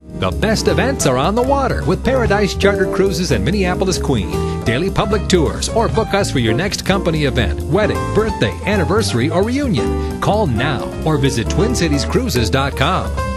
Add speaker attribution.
Speaker 1: The best events are on the water with Paradise Charter Cruises and Minneapolis Queen. Daily public tours or book us for your next company event, wedding, birthday, anniversary, or reunion. Call now or visit TwinCitiesCruises.com.